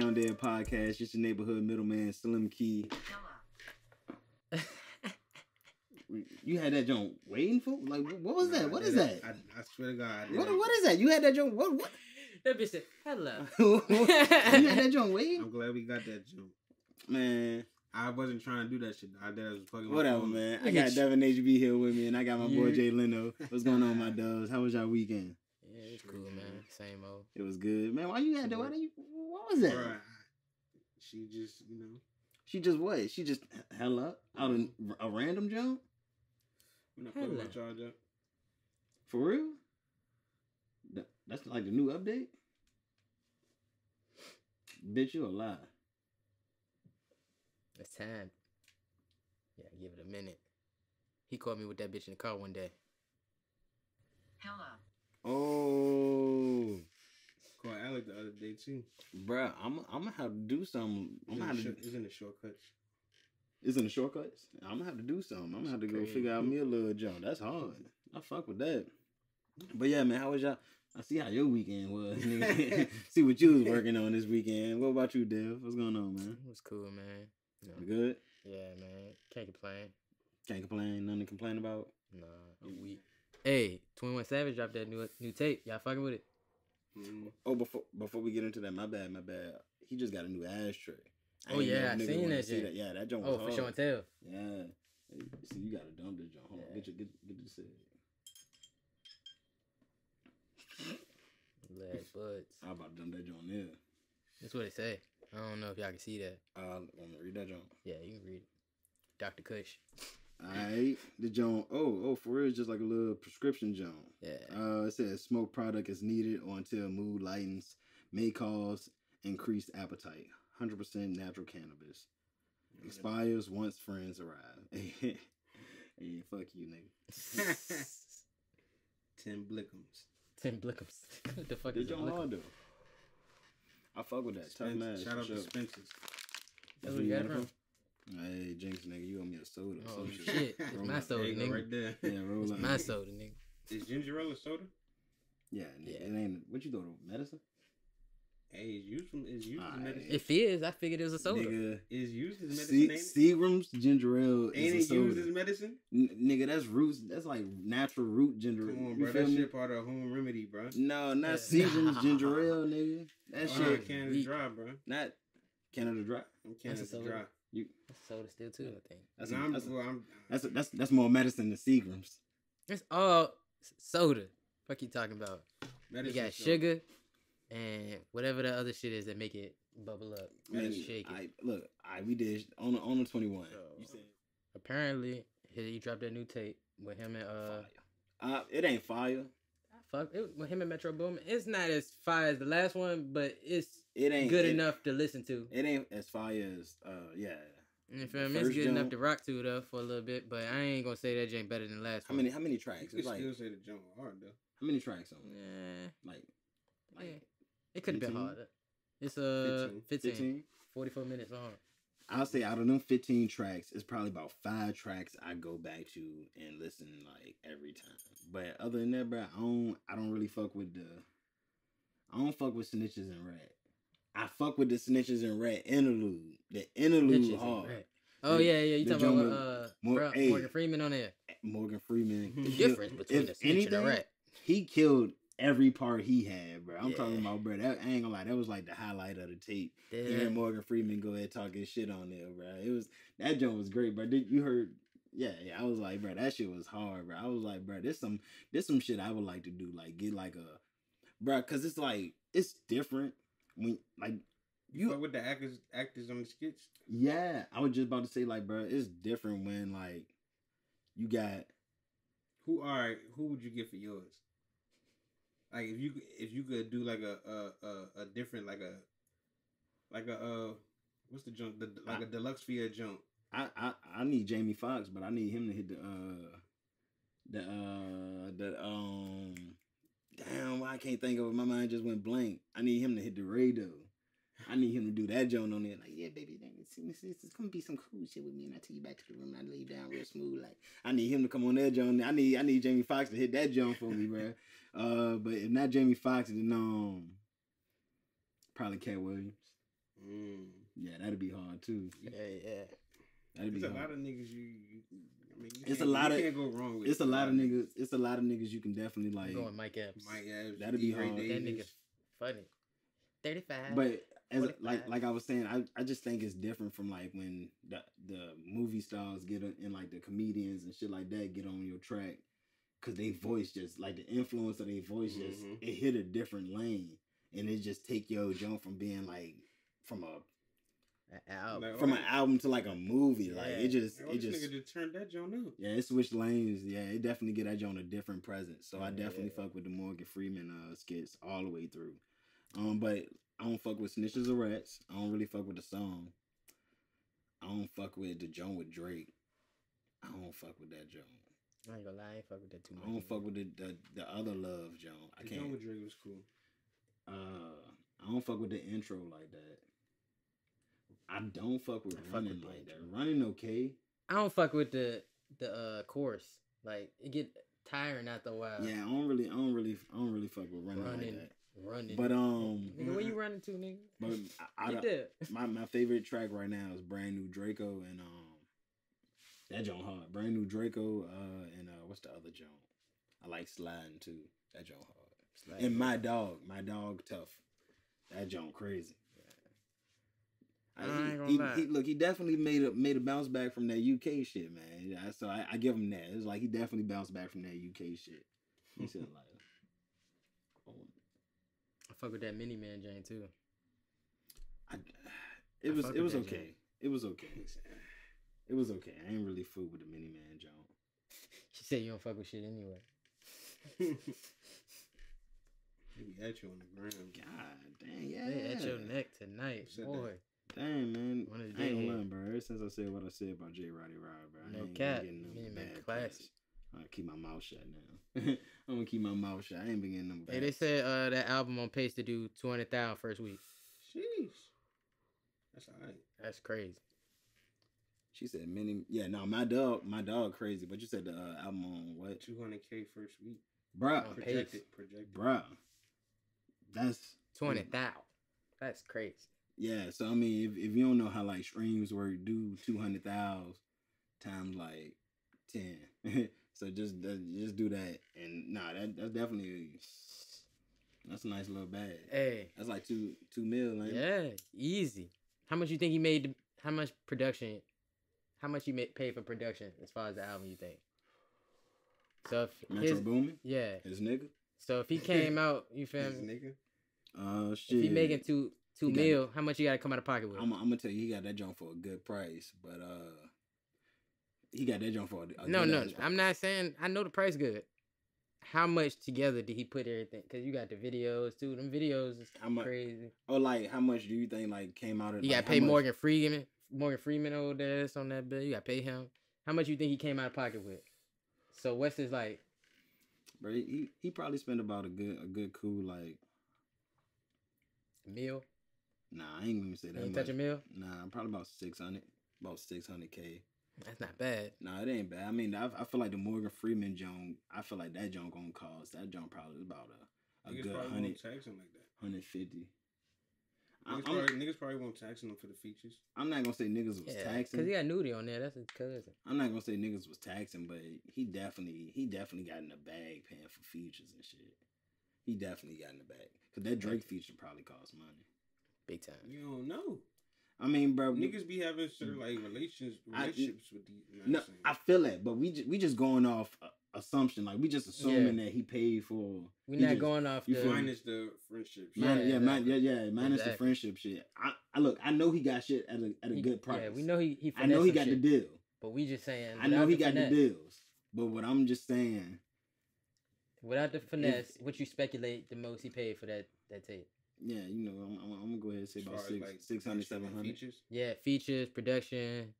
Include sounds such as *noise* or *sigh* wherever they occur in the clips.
Count Dead Podcast. Just your neighborhood middleman, Slim Key. You had that joint waiting for? Like, what was that? What is that? I, I swear to God. What, what is that? You had that joint? What? What? That bitch said, hello. *laughs* you had that joint waiting? I'm glad we got that joke. Man. I wasn't trying to do that shit. I did was fucking. Whatever, man. I got Devin HB here with me, and I got my boy Jay Leno. What's going on, my *laughs* doves? How was y'all weekend? Yeah, it's cool, man. Same old. It was good, man. Why you had to? Why did you? What was that? Bruh, she just, you know. She just what? She just hell up out of mm-hmm. a random jump. I'm not putting my charge up. For real? That's like the new update. Bitch, you a lie. It's time. Yeah, give it a minute. He called me with that bitch in the car one day. Hello. Oh. Called Alec the other day too. Bruh, I'm I'm gonna have to do something. I'm gonna have to. It's in the shortcuts. It's in the shortcuts. I'm gonna have to do something. I'm gonna have to go figure out me a little jump. That's hard. I fuck with that. But yeah, man, how was y'all? I see how your weekend was. *laughs* *laughs* see what you was working on this weekend. What about you, Dev? What's going on, man? It was cool, man. You know, good? Yeah, man. Can't complain. Can't complain. Nothing to complain about. Nah, I'm weak. Hey, Twenty One Savage dropped that new new tape. Y'all fucking with it? Mm. Oh, before before we get into that, my bad, my bad. He just got a new ashtray. oh yeah, I seen that shit. That. Yeah, that joint Oh, for sure and tell. Yeah. See, you gotta dump this joint. Hold on, get your get get this. Leg *laughs* buds. I about to dump that joint there. That's what it say. I don't know if y'all can see that. Uh, want me read that joint? Yeah, you can read it. Dr. Kush. Alright, the joint. Oh, oh, for real, just like a little prescription joint. Yeah. Uh, it says smoke product is needed or until mood lightens, may cause increased appetite. Hundred percent natural cannabis. Expires once friends arrive. *laughs* hey, fuck you, nigga. *laughs* Ten blickums. Ten blickums. *laughs* what the fuck Did is a John hard? I fuck with that. Tough Spence- man. Shout out for to sure. Spencer's. That's where you got it from? Hey, Jinx, nigga, you owe me a soda. Oh some shit. It's Roll my soda, There you go, nigga. right there. Yeah, roll It's up. my soda, nigga. Is ginger ale a soda? Yeah, nigga, Yeah. it ain't. What you thought of medicine? Hey, it's used from it's used as medicine. If it is, I figured it was a soda. Nigga, It's used as medicine. Se- Seagram's ginger ale Ain't is it a used as medicine? N- nigga, that's roots. That's like natural root ginger. Come on, bro. That me? shit part of home remedy, bro. No, not Yeah. Seagram's ginger *laughs* ale, nigga. That Oh, shit, Canada weak. Dry, bro. not Canada Dry. I'm That's a Canada soda. Dry. That's soda still too, I think. That's Nah, a, I'm, that's, I'm, that's, a, that's that's more medicine than Seagram's. It's all s- soda. Fuck you talking about? You medicine got soda. sugar and whatever the other shit is that make it bubble up. Man, and shake it. I, look, I we did on the, on the twenty one. You said Apparently, he, he dropped that new tape with him and uh, uh, it ain't fire. fuck it with him and Metro Boomin. It's not as fire as the last one, but it's It ain't good it- enough to listen to. It ain't as fire as uh yeah. You feel the me? It's first good enough to rock to though for a little bit, but I ain't gonna say that ain't better than the last How one. many how many You tracks? could It's like still say the jump hard though. how many tracks on? Yeah, Like yeah. It could have been harder. It's uh 15, 15? 44 minutes long. I'll say out of them 15 tracks, it's probably about five tracks I go back to and listen like every time. But other than that, bro, I don't I don't really fuck with the I don't fuck with snitches and rat. I fuck with the snitches and rat interlude. The interlude Bitches hard. rat. Oh The- yeah, yeah. You talking about uh More- Bro- hey. Morgan Freeman on there? Morgan Freeman. The killed- difference between if a snitch and a rat. He killed every part he had, bro. I'm Yeah. talking about, bro. That I ain't gonna lie, that was like the highlight of the tape. Yeah. Hearing Morgan Freeman go ahead talking shit on there, bro. It was that joint was great, bro. Did you heard? Yeah, yeah. I was like, bro, that shit was hard, bro. I was like, bro, this some this some shit I would like to do, like get like a, bro, cause it's like it's different when like You you. with the actors actors on the skits? Yeah, I was just about to say like, bro, it's different when like you got Who are Who would you get for yours? Like if you if you could do like a a a, a different like a like a uh what's the jump the, like a deluxe Fiat jump. I, I I need Jamie Foxx, but I need him to hit the uh the uh the um damn why I can't think of it. My mind just went blank. I need him to hit the radio. I need him to do that joint on there. Like, yeah, baby, it's, it's, it's, it's gonna be some cool shit with me, and I take you back to the room. And I lay you down real smooth. Like, I need him to come on that joint. I need I need Jamie Foxx to hit that joint for me, bro. *laughs* Uh, but if not Jamie Foxx, then um, probably Katt Williams. Yeah, that'd be hard too. Yeah, yeah. That'd be There's a hard. lot of niggas you. you I mean, It's a lot you of- can't go wrong with. It's a lot of niggas. It's a lot of niggas you can definitely like. I'm going Mike Epps. Mike Epps, That'd be hard. that nigga Davis. funny. Thirty-five. But as a- 45. like like I was saying, I, I just think it's different from like when the the movie stars get on, and like the comedians and shit like that get on your track, cause they voice just like the influence of their voice just Mhm. it hit a different lane, and it just take your jump from being like from a An album. Like, from oh, an album to like a movie, like it just oh, it just nigga just turned that joint up. yeah it switched lanes. Yeah, it definitely get that joint a different presence. So I Yeah. definitely fuck with the Morgan Freeman uh skits all the way through. Um, but I don't fuck with Snitches or Rats. I don't really fuck with the song. I don't fuck with the joint with Drake. I don't fuck with that joint. I ain't gonna lie, I ain't fuck with that too much. I don't fuck with the the, the other love joint. I The joint can't. with Drake was cool. Uh, I don't fuck with the intro like that. I don't fuck with I fuck running with like that. Running okay. I don't fuck with the the uh chorus. Like it get tiring after a while. Yeah, I don't really, I don't really, I don't really fuck with running, running, like that. running. But um, nigga, where you running to, nigga? but *laughs* I, I, Get there. my my favorite track right now is brand new Draco and um that joint hard. Brand new Draco uh and uh what's the other joint? I like sliding too. That joint hard. And my dog, my dog tough. That joint crazy. I I- ain't he- gonna he, lie. he- look, he definitely made a made a bounce back from that UK shit, man. Yeah, so I, I give him that. It's like he definitely bounced back from that UK shit. He *laughs* said like, oh, I fuck with that Many Men Jane too. I, *sighs* it I was it was okay. joint. It was okay. It was okay. I ain't really fool with the Many Men joint. She said you don't fuck with shit anyway. He be at you on the ground. God damn, yeah. They at your neck tonight, Said that. Boy. Dang man, One of the I ain't dead. lying, bro. Ever since I said what I said about J. Roddy Rod, bro, I No ain't been cap. getting them Many Men bad classic. I keep my mouth shut now. *laughs* I'm gonna keep my mouth shut. I ain't been getting them. Hey, they said uh that album on pace to do two hundred thousand first week. Sheesh. That's alright. That's crazy. She said many. Yeah, no, my dog, my dog, crazy. But you said the uh, album on what, 200k first week. bruh, On pace. Projected. Projected. bruh. That's Two hundred thousand. That's crazy. Yeah. So I mean, if, if you don't know how like streams work, do two hundred thousand times like ten. *laughs* so just just do that, and nah, that that's definitely that's a nice little bag. Hey, That's like two two mil, ain't it? yeah, easy. How much you think he made? How much production? How much you made paid for production as far as the album? You think? So if Metro his, Boomin, yeah, his nigga. so if he *laughs* came out, you feel This me? nigga. Uh, shit. If he making two two He got- mil, how much you got to come out of pocket with? I'm, I'm gonna tell you, he got that joint for a good price, but uh, he got that joint for a, a no, no, price. I'm not saying. I know the price good. How much together did he put everything? Cause you got the videos too. Them videos is How mu- crazy. Oh, like how much do you think like came out of? You like, got to pay Morgan Freeman. Morgan Freeman old ass on that bill. You got to pay him. How much you think he came out of pocket with? So what's his like? Bro, he he probably spent about a good a good cool like. Meal? Nah, I ain't gonna say that Ain't much. touch a meal? Nah, probably about six hundred, about six hundred k. That's not bad. Nah, it ain't bad. I mean, I, I feel like the Morgan Freeman joint. I feel like that joint gonna cost that joint probably about a a Niggas good probably hundred won't tax him like that. hundred fifty. Niggas I'm, probably, niggas probably won't tax him for the features. I'm not gonna say niggas was Yeah, taxing. cause he got Nudy on there. That's his cousin. I'm not gonna say niggas was taxing, but he definitely he definitely got in the bag paying for features and shit. He definitely got in the bag because that Drake feature probably cost money. Big time. You don't know. I mean, bro, Niggas be having certain mm. like relations I- relationships with these. you know no, I'm saying? I feel that, but we just, we just going off assumption, like we just assuming that he paid for. We're he not just- going off you the. feel me? minus the friendships. Man, Yeah, yeah, man, yeah, exactly. yeah, minus the friendship shit. I, I look, I know he got shit at a at a he- good price. Yeah, we know he he. I know he got some the deal. But we just saying. I know without he got the deals. But what I'm just saying, Without the finesse, what you speculate the most he paid for that that tape? Yeah, you know, I'm, I'm, I'm gonna go ahead and say about six, like, 600, 700. features. Yeah, features, production,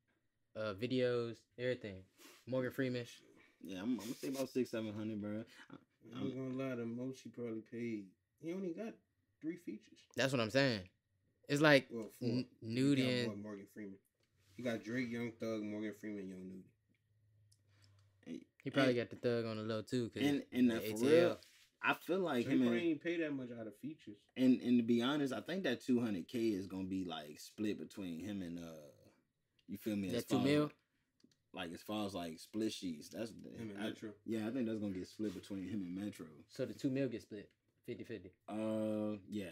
uh, videos, everything. Morgan Freeman. Yeah, I'm, I'm gonna say about six, seven hundred, bro. I'm gonna lie, the most he probably paid. He only got three features. That's what I'm saying. It's like Well, four. N- Nudy got and Morgan Freeman. He got Drake, Young Thug, Morgan Freeman, Young Nudy. he probably got the thug on the low too. Cause And and the for ATL. real, I feel like So he him probably and, ain't pay that much out of features. and and to be honest, I think that two hundred k is gonna be like split between him and uh, you feel me? That two mil? Like as far as like split sheets, that's Him and I- Metro. yeah, I think that's gonna get split between him and Metro. So the two mil get split 50-50. Uh, yeah,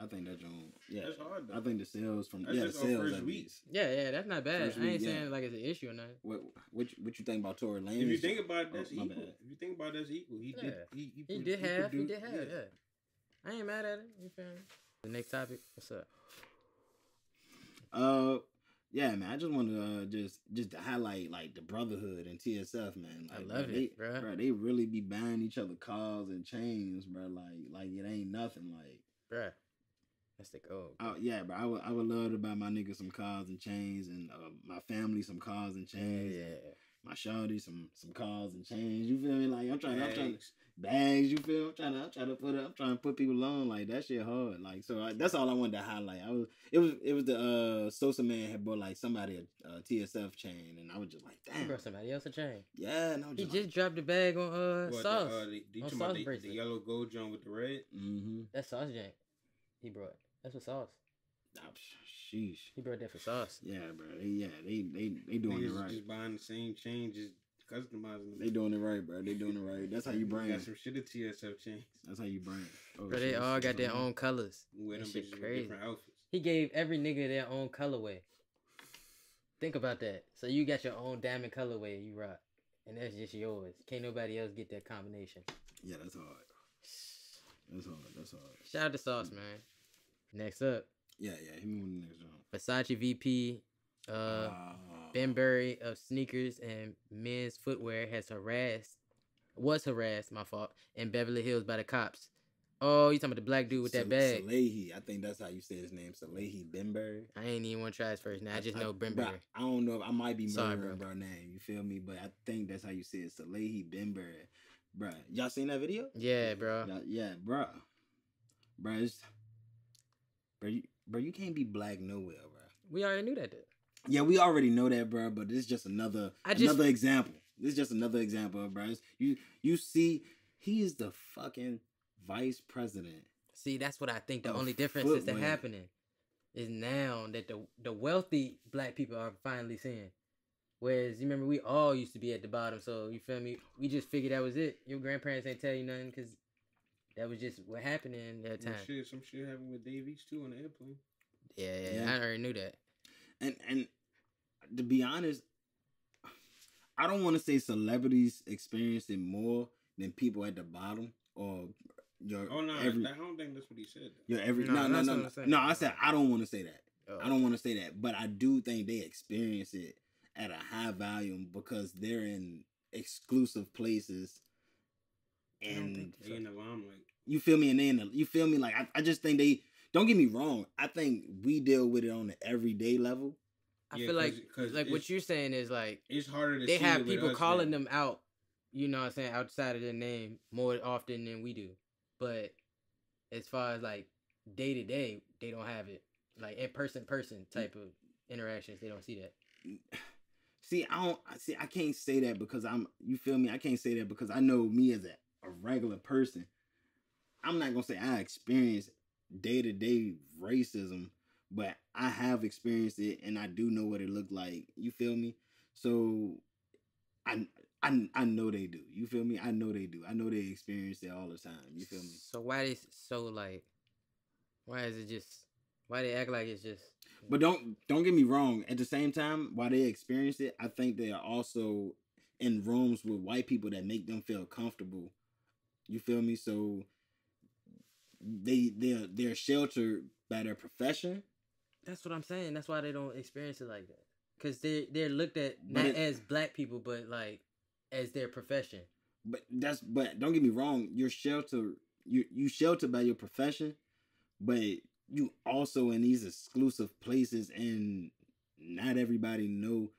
I think that John. Yeah, That's hard though. I think the sales from That's yeah the just our sales first at week. Yeah, yeah, that's not bad. First I ain't week, yeah. saying like it's an issue or nothing. What what you, what you think about Tory Lanez? If you think about it, Oh, that's my equal. bad. If you think about it, that's equal. He did. Yeah. He, he, He pro- did have, he did have, yeah. I ain't mad at it. You feel me? The next topic, what's up? Uh, yeah, man. I just want to uh, just just to highlight like the brotherhood and TSF, man. I love they, it, bruh. bruh, They really be buying each other cars and chains, bro. Like like it ain't nothing. Like Bruh. That's the goal. oh yeah, but I would I would love to buy my niggas some cars and chains and uh, my family some cars and chains. yeah. My shawty some some cars and chains. You feel me? Like I'm trying. I'm trying. Bags. bags. You feel? I'm trying to, I'm trying to put, I'm trying to put people on like that shit hard. Like so, I, that's all I wanted to highlight. I was, it was, it was the uh Sosa man had bought like somebody a, a TSF chain, and I was just like, damn, brought somebody else a chain. yeah, and I was He just, just dropped the bag on uh What, sauce. The, uh, the, the, On talking about sauce the, the yellow gold joint with the red. mm-hmm. That's sauce jank. He brought. That's what sauce. Oh, sheesh. He brought that for sauce. Yeah, bro. They, yeah, they, they, they doing Niggas it right. just buying the same chain, just customizing them. They doing it right, bro. They doing it right. That's how you brand. Got brand. some shit at TSF chains. That's how you brand. Oh, Bro, they shit, all got their own colors. Wear them That shit bitches with crazy. different outfits. He gave every nigga their own colorway. Think about that. So you got your own diamond colorway you rock. And that's just yours. Can't nobody else get that combination. Yeah, that's hard. *sighs* That's hard. That's hard. Shout out to Sauce, man. Next up, Yeah, yeah. He moving the next round. Versace VP uh Ah. Bembury of sneakers and men's footwear has harassed was harassed, my fault, in Beverly Hills by the cops. Oh, you talking about the black dude with that bag. Salehe. I think that's how you say his name. Salehe Bembury. I ain't even want to try his first name. I just know Ben bro, I don't know if I might be Sorry, murdering bro. bro name. You feel me? But I think that's how you say it. Salehe Bembury. Bro, y'all seen that video? Yeah, bro. Y'all- yeah, bro. Bro, it's, bro, you, bro, you can't be black nowhere, bro. We already knew that. Dude. Yeah, we already know that, bro. But this is just another I just- another example. This is just another example, bro. It's- You you see, he is the fucking vice president. See, that's what I think the Of only difference is that happening is now that the the wealthy black people are finally seeing. Whereas you remember we all used to be at the bottom, so you feel me? We just figured that was it. Your grandparents ain't tell you nothing because that was just what happened in that Some time. shit, some shit happened with Dave East too on the airplane. Yeah, yeah, Yeah. I already knew that. and and to be honest, I don't want to say celebrities experience it more than people at the bottom or your Oh no, every I don't think that's what he said. your every No, no no no no, I'm saying. no I said I don't want to say that Oh. I don't want to say that but I do think they experience it at a high volume because they're in exclusive places I don't and think They in the limelight. you feel me and then you feel me like I, I just think they don't get me wrong I think we deal with it on an everyday level I Yeah, feel like, 'cause like what you're saying is like It's harder to they see have it with people us calling than- them out, you know what I'm saying, outside of their name more often than we do. But as far as like day to day, they don't have it. Like in person person mm. type of interactions, they don't see that. *sighs* See, I don't I- see. I can't say that because I'm. You feel me? I can't say that because I know me as a, a regular person. I'm not gonna say I experience day to day racism, but I have experienced it and I do know what it looked like. You feel me? So, I I I know they do. You feel me? I know they do. I know they experience it all the time. You feel me? So why they so like why is it just why they act like it's just But don't don't get me wrong. At the same time, while they experience it, I think they are also in rooms with white people that make them feel comfortable. You feel me? So they they're they're sheltered by their profession. That's what I'm saying. That's why they don't experience it like that. Cause they they're looked at not it- as black people, but like as their profession. But that's but don't get me wrong. You're sheltered. You you sheltered by your profession, but you also in these exclusive places, and not everybody know.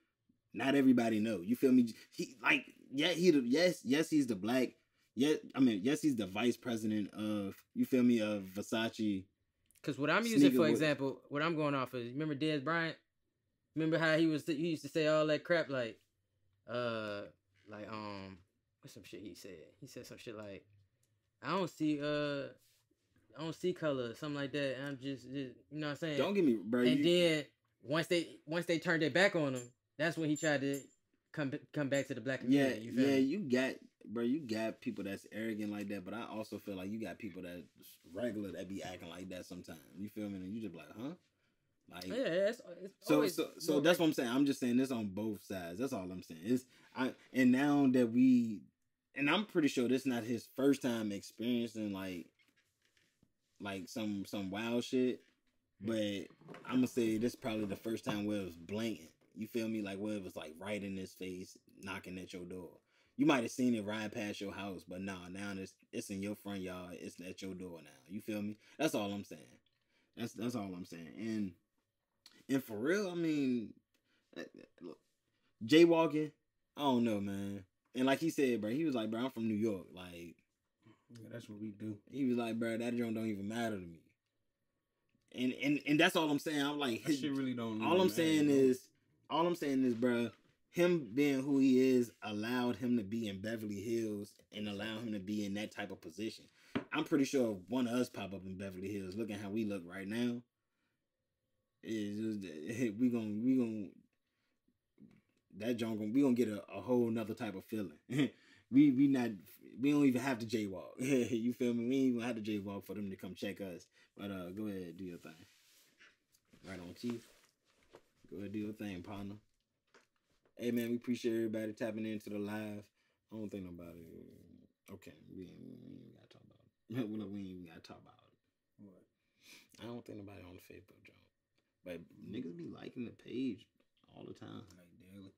Not everybody know. You feel me? He like yeah he the yes yes he's the black. Yeah, I mean yes he's the vice president of you feel me of Versace. Cause what I'm using for with- example, what I'm going off is remember Dez Bryant? Remember how he was he used to say all that crap like uh like um what's some shit he said? He said some shit like I don't see uh I don't see color, something like that. And I'm just, just you know what I'm saying. Don't get me, bro. and you- then once they once they turned their back on him, that's when he tried to come come back to the black yeah, you feel yeah, me? you got, bro. You got people that's arrogant like that, but I also feel like you got people that regular that be acting like that sometimes. You feel me? And you just be like, huh? Like, yeah, it's, it's So so so that's what I'm saying. I'm just saying this on both sides. That's all I'm saying. It's I and now that we and I'm pretty sure this not his first time experiencing like like some some wild shit. But I'm gonna say this is probably the first time where it was blatant. You feel me? Like where it was like right in his face, knocking at your door. You might have seen it ride past your house, but nah, now it's it's in your front yard. It's at your door now. You feel me? That's all I'm saying. That's that's all I'm saying. And and for real, I mean, uh, look, jaywalking, I don't know, man. And like he said, bro, he was like, bro, I'm from New York. Like, Yeah, that's what we do. he was like, bro, that joint don't even matter to me. And and and that's all I'm saying. I'm like, That his, shit really don't. all I'm matter, saying bro. is, all I'm saying is, bro, him being who he is allowed him to be in Beverly Hills and allow him to be in that type of position. I'm pretty sure if one of us pop up in Beverly Hills, looking how we look right now, is *laughs* we gonna we gonna that joint gonna we gonna get a, a whole nother type of feeling. *laughs* we we not we don't even have to jaywalk. *laughs* you feel me? We ain't even have to jaywalk for them to come check us. But uh, go ahead, do your thing. Right on, Chief. Go ahead, do your thing, partner. Hey man, we appreciate everybody tapping into the live. I don't think nobody. Okay, we ain't, we ain't gotta talk about it. *laughs* we ain't even gotta talk about it. What? I don't think nobody on the Facebook. But niggas be liking the page all the time. Like daily.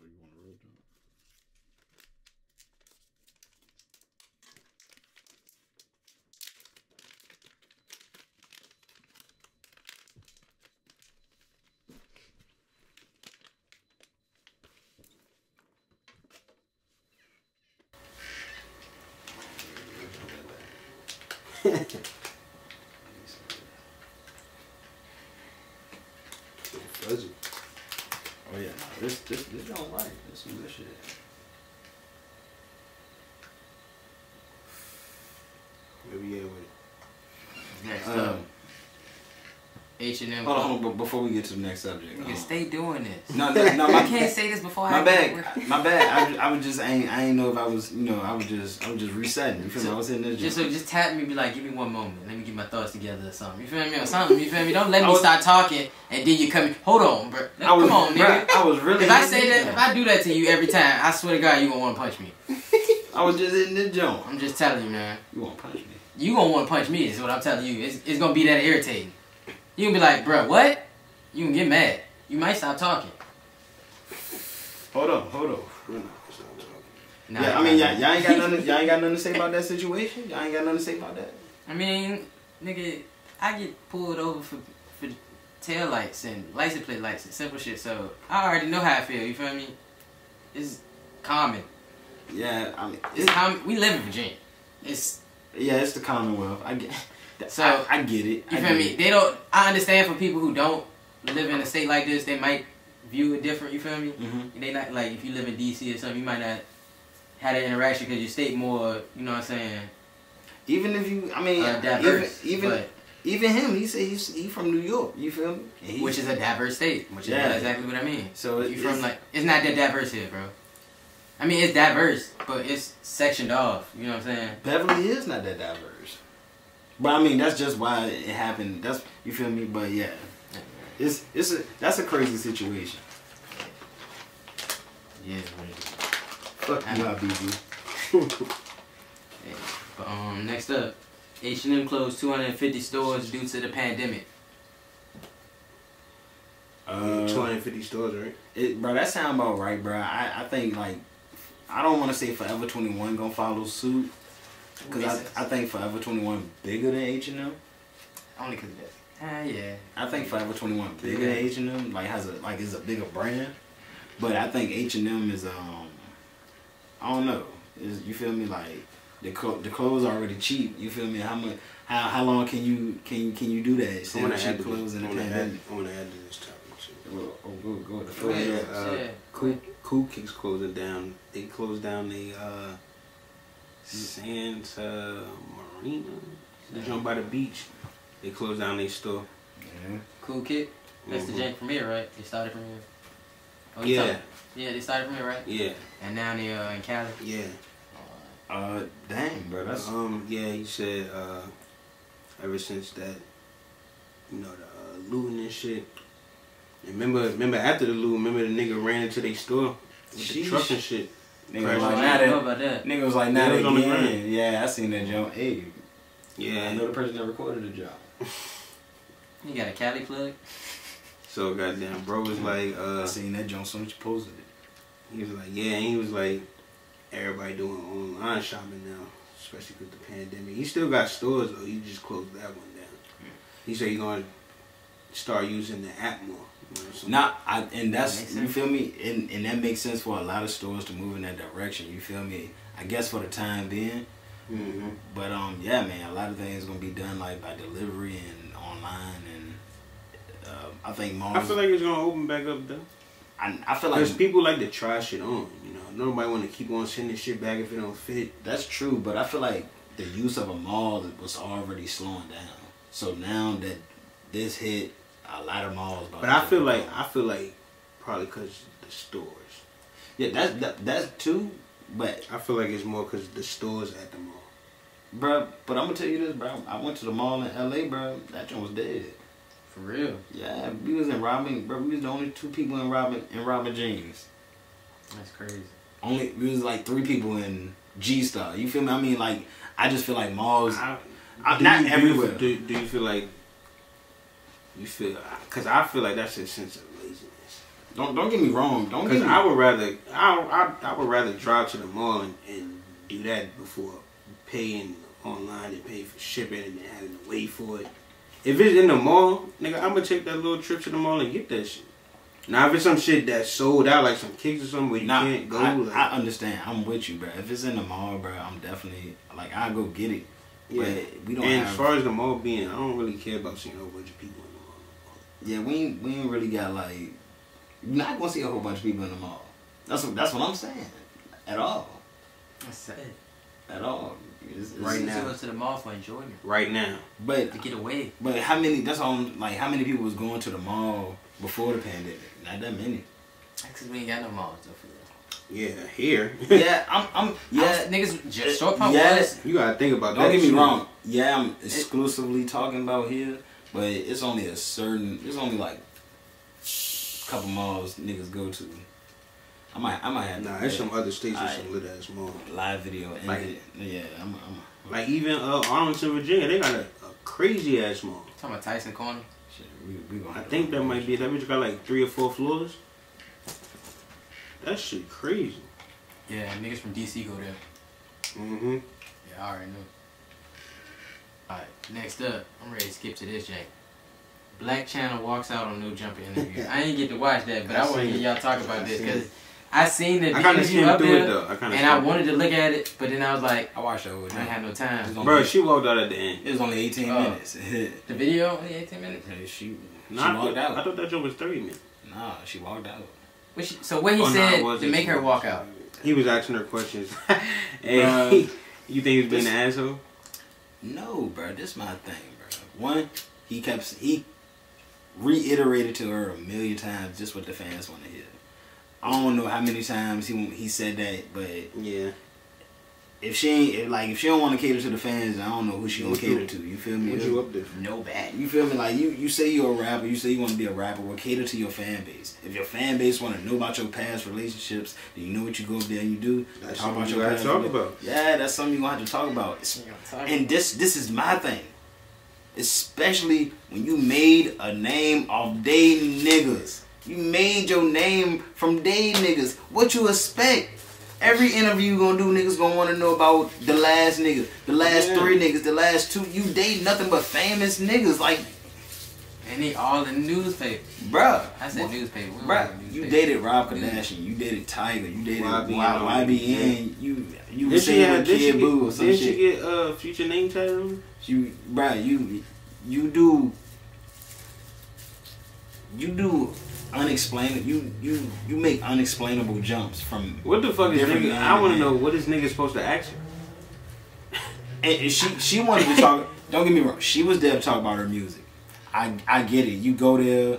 Or you want a real joint? Fuzzy. Oh yeah, no, this this this joint right. This some good shit. Where we at with it? Next Um, up, H and M. hold on, hold on, but before we get to the next subject. You um, stay doing this. No, no, no, my, *laughs* I can't say this before my I bad, my bad. I, was- I was just, I ain't, I ain't know if I was, you know, I was just, I was just resetting. You feel me? I was hitting this. Just so, just tap me, be like, give me one moment. Let me get my thoughts together or something. You feel me? Or something. You feel me? Don't let me was- start talking and then you come. Hold on, bro. I was, come on, nigga. bruh, I was really. If I say that, if. I do that to you every time, I swear to God, you gonna want to punch me. I was just in the joint. I'm just telling you, man. You want to punch me? You gonna want to punch me is what I'm telling you. It's, it's gonna be that irritating. You gonna be like, bro, what? You can get mad. You might stop talking. Hold up, hold on. We're not, it's not talking. Nah, yeah, I mean, y'all, y'all ain't got nothing. *laughs* Y'all ain't got nothing to say about that situation. Y'all ain't got nothing to say about that. I mean, nigga, I get pulled over for for tail lights and license plate lights and simple shit. So I already know how I feel. You feel me? It's common. Yeah, I mean, It's common. We live in Virginia. It's yeah, it's the Commonwealth. I get. So, I, I get it. you I feel me? it. They don't. I understand for people who don't live in a state like this, they might view it different. You feel me? Mhm. They not like if you live in DC or something, you might not have that interaction because your state more. You know what I'm saying? Even if you, I mean, Uh, diverse. even even even him, he said he's he from New York. You feel me? He- which is a diverse state. Which Yeah. is exactly what I mean. so You from like it's not that diverse here, bro. I mean it's diverse, but it's sectioned off. You know what I'm saying? Beverly is not that diverse. But I mean, that's just why it happened. That's you feel me. But yeah, it's it's a that's a crazy situation. Yeah. Fuck you, Habibi. *laughs* But um, next up, H and M closed 250 stores due to the pandemic. Uh, 250 stores, right? it, bro, that sound about right, bro. I, I think like I don't want to say Forever Twenty One gonna follow suit because I. I think Forever Twenty One bigger than H and M. Only because of that. Ah, yeah. I think Forever Twenty One bigger than H and M, like has a like is a bigger brand. But I think H and M is um, I don't know. Is you feel me? Like the clo- the clothes are already cheap. You feel me? How much? How how long can you can can you do that? I Sell want to cheap add to clothes this. in the want to add, pandemic. I want to add to this topic too. Go, oh, go, go with the flow. Yeah, uh, yeah. Cool, cool Kicks closing down. They closed down the uh, Santa Marina, They jump by the beach. They closed down their store. Yeah. Cool Kid. That's Mhm. the jank from here, right? They started from here. Oh, you Yeah, talking- Yeah, they started from here, right? yeah, And now they uh in Cali. yeah. Uh, dang, bro. That's Um, yeah, he said uh, ever since that, you know, the uh, looting and shit. And remember, remember after the loot, remember the nigga ran into their store with the truck and shit. Nigga was like, I not didn't know that. about that. Nigga was like, Yeah, not it on the again. Yeah, I seen that jump. Hey, Yeah. I know the person that recorded the job. You got a Cali plug? So goddamn, bro was like, uh, I seen that jump soon as you posted it. he was like, yeah, and he was like, everybody doing online shopping now, especially with the pandemic. He still got stores though. He just closed that one down. He said he gonna start using the app more. You know, so- Nah, I, and that's Makes you feel me, and and that makes sense for a lot of stores to move in that direction. You feel me? I guess for the time being, Mhm. but um, yeah, man, a lot of things gonna be done like by delivery and online, and uh, I think malls. I feel like it's gonna open back up though. I, I feel like Because people like to try shit on, you know. Nobody want to keep on sending shit back if it don't fit. That's true, but I feel like the use of a mall was already slowing down. So now that this hit, a lot of malls. But I feel like. I feel like probably because the stores. yeah, that's that, that's too. But I feel like it's more because the stores at the mall. bro, but I'm gonna tell you this, bro. I went to the mall in L.A., bro. That joint was dead. For real. Yeah, we was in Robin, bro. We was the only two people in Robin in Robin James. That's crazy. Only we was like three people in G Star. You feel me? I mean, like I just feel like malls. I, I- not you- do you- everywhere. Do, do you feel like you feel? Because I feel like that's a sense of laziness. Don't don't get me wrong. Don't get Because. I would rather I, I I would rather drive to the mall and, and do that before paying online and pay for shipping and then having to wait for it. If it's in the mall, nigga, I'm gonna take that little trip to the mall and get that shit. Now if it's some shit that's sold out, like some kicks or something where you Nah, can't go, I, like, I understand. I'm with you, bro. If it's in the mall, bro, I'm definitely like I go get it. yeah. But we don't And have. as far as the mall being, I don't really care about seeing a whole bunch of people in the mall. Yeah, we ain't, we ain't really got like. You're not gonna see a whole bunch of people in the mall. That's what that's what I'm saying. At all. That's sad. At all. It's- it's- Right You now. go to the mall for enjoyment. Right now, But To get away. but how many? That's all. Like how many people was going to the mall before the pandemic? Not that many. Because we ain't got no malls though for real. yeah, here. *laughs* yeah, I'm. I'm. Yeah. Yeah. niggas, uh, just, short pump yeah. was. you gotta think about Don't that. get me wrong. Yeah, I'm exclusively talking about here, but it's only a certain. It's only like a couple malls niggas go to. I might. I might have. Nah, to there's some other states with some lit ass malls. live video. And Like- it. Yeah, I'm. I'm Like even uh, Arlington, Virginia, they got a, a crazy ass mall. Talking about Tyson Corner. shit, we, we I think that might be that bitch got like three or four floors. That shit crazy. Yeah, niggas from DC go there. Mm-hmm. Yeah, I already know. Alright, next up, I'm ready to skip to this, Jake. Blac Chyna walks out on No Jumper interview. I didn't get to watch that, but *laughs* I, I want to hear y'all talk I about this because. I seen the I kind of interview skimmed up there, it though. I and I wanted to look at it, but then I was like, I watched that I didn't have no time. Bro, she walked out at the end. It was only 18 Oh. minutes. *laughs* The video only 18 minutes. Hey, she, she Nah, I, walked thought, out. I thought that joke was thirty minutes. Nah, she walked out. What she, so what he Oh, said it was to make her walk out? He was asking her questions. hey, *laughs* Bruh. you think he was being This- an asshole? No, bro, this my thing, bro. One, he kept he reiterated to her a million times just what the fans want to hear. I don't know how many times he he said that, but Yeah. If she ain't if, like if she don't want to cater to the fans, I don't know who she gonna cater to. You feel me? What you up there? No bad. You feel me? Like you, you say you're a rapper. You say you want to be a rapper. Well, cater to your fan base. If your fan base want to know about your past relationships, then you know what you go up there and you do. That's talk about you your gotta past talk about. Yeah, that's something you gonna have to talk about. It's- and this this is my thing. Especially when you made a name off dating niggas. You made your name from dating niggas. What you expect? Every interview you gonna do, niggas gonna wanna know about the last nigga, the last Yeah. three niggas, the last two. You date nothing but famous niggas. Like, And they all in the newspaper. bruh. I said what- newspaper. we Bruh, don't you dated Rob Kardashian, you dated Tyga, you dated YBN, Y- YBN, you you Did was she, saying have, with did, she Kid Boo or get, some did shit. she get uh, future name tag on? you bruh, you you do you do unexplainable. You you you make unexplainable jumps from. What the fuck is nigga? man, I want to man. know what is nigga supposed to ask her. And, and she she wanted to talk. don't get me wrong. She was there to talk about her music. I I get it. You go there.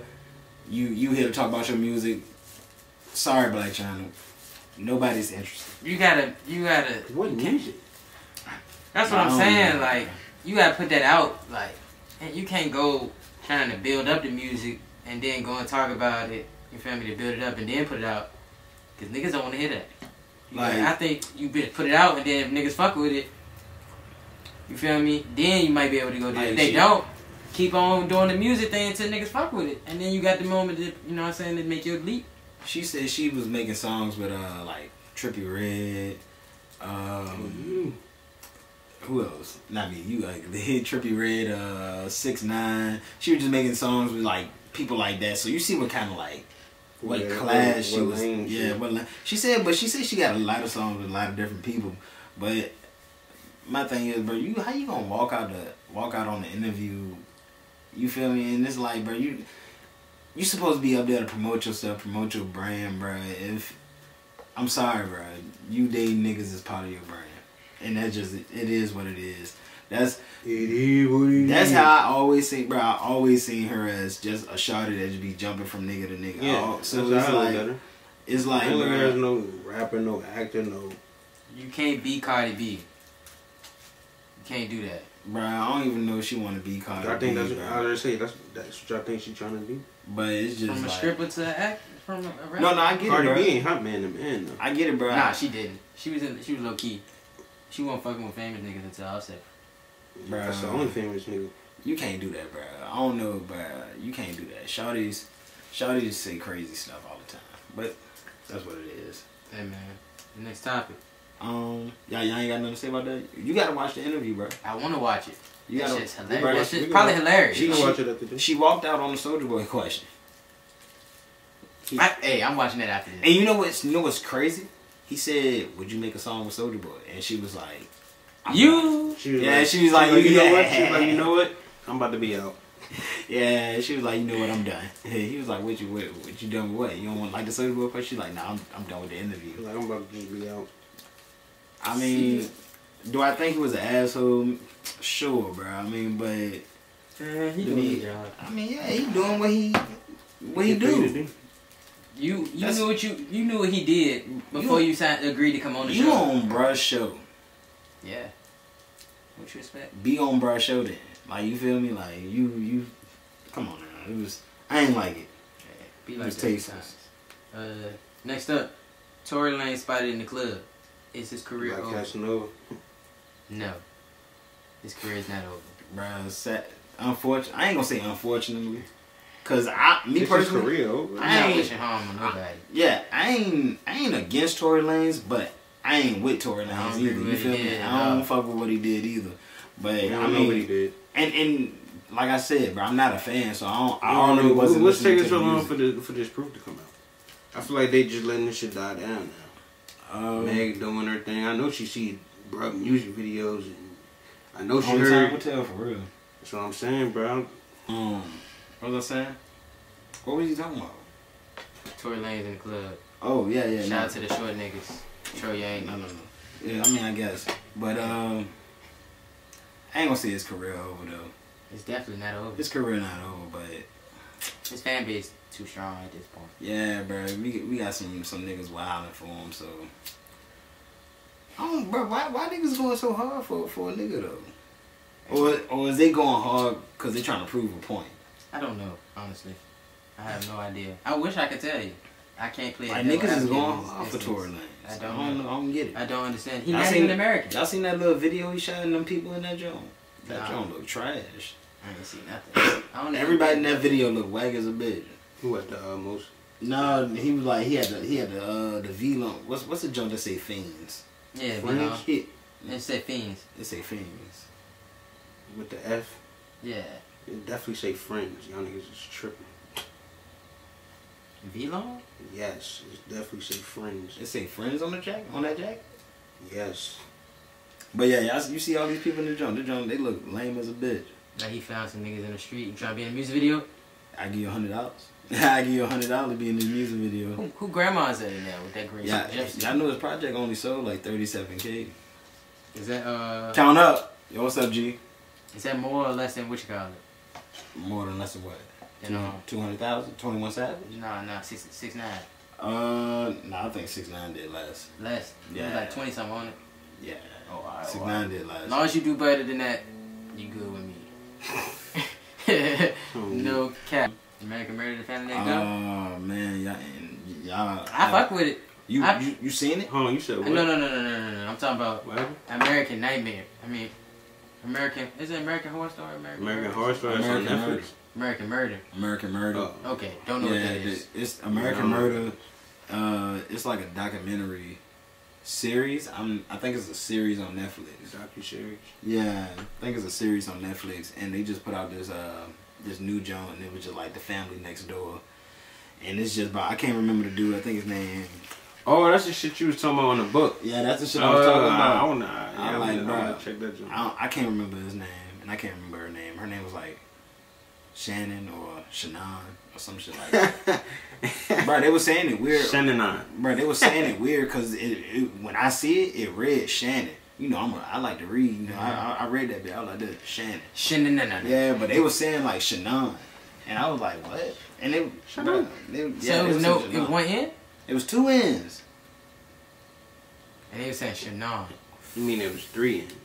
You you here to talk about your music. Sorry, Blac Chyna. Nobody's interested. You gotta, you gotta. What music? That's what I I'm saying. know. Like, you gotta put that out. Like, you can't go trying to build up the music and then go and talk about it. You feel me? To build it up and then put it out, cause niggas don't want to hear that. You Like- I think you better put it out and then if niggas fuck with it, you feel me? Then you might be able to go. there. Like, if they don't, keep on doing the music thing until niggas fuck with it, and then you got the moment that you know what I'm saying that make your leap. She said she was making songs with uh like Trippie Redd. Um, who else? Not me. You like the hit Trippie Redd. Uh, six nine. She was just making songs with like people like that. So you see what kind of like what Yeah, class she was. yeah, what lane. She said, but she said she got a lot of songs with a lot of different people. But my thing is, bro, you how you gonna walk out the walk out on the interview? You feel me? And it's like, bro, you you supposed to be up there to promote yourself, promote your brand, bro. If I'm sorry, bro, you dating niggas is part of your brand, and that just it is what it is. That's It is what it that's is. how I always see, bro. I always seen her as just a shawty that just be jumping from nigga to nigga. Yeah, Oh, so that's it's how I look like at it's like, ain't look at her as bro, no rapper, no actor, no. You can't be Cardi B. You can't do that. bro. I don't even know if she want to be Cardi I think B, that's bro. I already say that's that's what I think she's trying to be. but it's just From a like, stripper to an act, from a, a rapper. no, no, I get Cardi it, bro. B ain't hot man to man though. I get it, bro. Nah, she didn't. She was in. She was low key. She wasn't fucking with famous niggas until Offset. Bruh. That's the only famous nigga. You can't do that, bro. I don't know, bro. You can't do that. Shawty's, Shawty's say crazy stuff all the time, but that's what it is. Hey man. The next topic. Um, y'all, y'all ain't got nothing to say about that. You gotta watch the interview, bro. I want to watch it. You that gotta. shit's bro, hilarious. That she- shit's we probably can- hilarious. She can She- watch it after this. She walked out on the Soulja Boy question. He- I, hey, I'm watching that after this. and this. you know what's you know what's crazy? He said, "Would you make a song with Soulja Boy?" And she was like, I'm not. You. She was Yeah, like, she was like, you know what? She was like, you know what? I'm about to be out. *laughs* Yeah, she was like, "You know what? I'm done." *laughs* He was like, "What you what, what you done with what? You don't want like the Soulja Boy question?" She's like, "Nah, I'm I'm done with the interview." Like I'm about to just be out. I mean, do I think he was an asshole? Sure, bro. I mean, but Man, he To doing me- his job. I mean, yeah, he doing what he what he Get paid do. You you That's- knew what you you knew what he did before you, signed agreed to come on the You show. on bruh show? Yeah. What you expect? Be on bruh show then. Like you feel me? Like you you. Come on now. It was. I ain't like it. Be It like was tasteless. sometimes. Uh, next up, Tory Lanez spotted in the club. Is his career Like over? Casanova. No. His career is not over. Bruh, sad. Unfortunately, I ain't gonna say unfortunately, cause I me It's his personally. career over. I'm I not ain't- wishing harm on nobody. Yeah, I ain't I ain't against Tory Lanez, but I ain't with Tory I Lanez either. You feel me? did, I don't no. fuck with what he did either. But I I don't know what he did. and and like I said, bro, I'm not a fan, so I don't. I I don't already know. wasn't What's listening taking to so long for the for this proof to come out? I feel like they just letting this shit die down now. Um, Meg doing her thing. I know she see bro music videos and I know she only time heard. will tell for real. That's what I'm saying, bro. Um, what was I saying? What was you talking about? Tory Lanez in the club. Oh yeah, yeah. Shout no. out to the short niggas. Troy Yang. No, no, no. Yeah, I mean, I guess, but um, I ain't gonna say his career over though. It's definitely not over. His career not over, but His fan base too strong at this point. yeah, bro, we we got some some niggas wilding for him, so. I don't, bro. Why why niggas going so hard for for a nigga though? Or or is they going hard because they trying to prove a point? I don't know, honestly. I have no idea. I wish I could tell you. I can't play. Like niggas is going hard for. Tory Lanez. I I don't don't know. know. I don't get it. I don't understand. He's not seen- even American. Y'all seen that little video he shot them people in that joint? That Nah. joint look trash. I ain't see nothing. I don't Everybody in think- that video look wag as a bitch. Who at the uh, most? No, he was like he had the he had the uh the VLONE. What's what's the joint that say fiends? Yeah, but Fringe? no. It, It said fiends. it say fiends. With the F? Yeah. It definitely say friends. Y'all niggas is tripping. VLONE? Yes, it definitely say friends. It say friends on the jacket on that jacket. Yes. But yeah, y'all, you see all these people in the joint. The joint they look lame as a bitch. Like he found some niggas in the street and trying to be in a music video. I give you a hundred dollars. *laughs* I give you a hundred dollars to be in this music video. Who, who grandma's at it now with that green Yeah, Jefferson? y'all know his project only sold like thirty seven k. Is that uh? Count up. Yo, what's up, G? Is that more or less than what you call it? More than less than what? You know, Two hundred thousand? Twenty one Savage? no, no, six six nine Uh, no, I think six nine did less. less. Yeah, Yeah. like twenty something on it. Yeah, Oh, all right, six well, nine did As long as you do better than that, you good with me. *laughs* *laughs* no cap. American Murder the Family Next Door. Oh man, y'all, y'all. I fuck with it. You, I- you you seen it? Hold on, you said what? No, no, no, no, no, no, no. I'm talking about Whatever. American Nightmare. I mean, American. Is it American Horror Story? American, American Horror Story that's on American Netflix. Murder. American Murder. American Murder. Oh. Okay, don't know yeah, what that is. the- it's American No. Murder. Uh, it's like a documentary series. I'm I think it's a series on Netflix. Docu series. Yeah, I think it's a series on Netflix, and they just put out this uh this new joint, and it was just like the family next door, and it's just about I can't remember the dude. I think his name. Oh, that's the shit you was talking about in the book. Yeah, that's the shit I was talking Uh, about. I wanna, I yeah, I like, wanna, I wanna check that. joint. I, I can't remember his name, and I can't remember her name. Her name was like Shannon or Shannon or some shit like that. *laughs* bro, they were saying it weird. Shannon. Bro, they were saying it weird because it, it, when I see it, it read Shannon. You know, I'm a, I like to read. You know, I, I, I read that bit. I was like, this Shannon. Shannon. Yeah, but they were saying like Shannon, and I was like, what? And they, Shannon. bruh, they So it was was no, it was one in, It was two ends. and they were saying Shannon. You mean it was three ends?